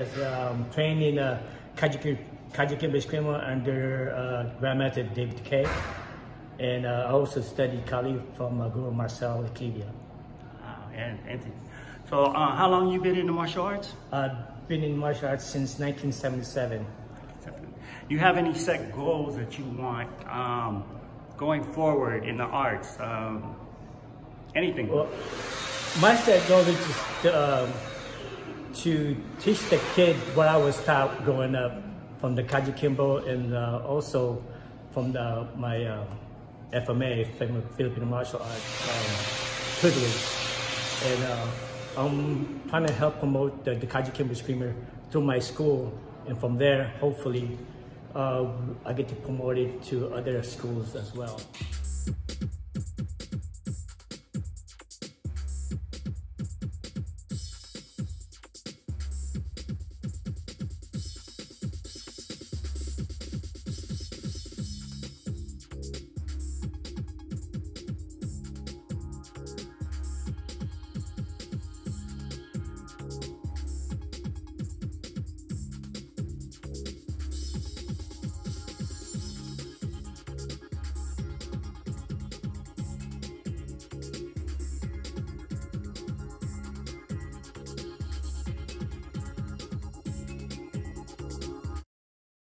Um, trained in uh, Kajuki, Kajuki Escrima under uh, Grandmaster David Kay. And uh, I also studied Kali from uh, Guro Marcel Leclivia. Wow, and, and so uh, how long you been in the martial arts? I've been in martial arts since 1977. Do you have any set goals that you want um, going forward in the arts? Um, anything? Well, my set goal is just to, um, to teach the kid what I was taught growing up from the KaJuKenBo and uh, also from the, my uh, FMA, Filipino Martial Arts um. And uh, I'm trying to help promote the, the Kimbo Escrima through my school. And from there, hopefully, uh, I get to promote it to other schools as well.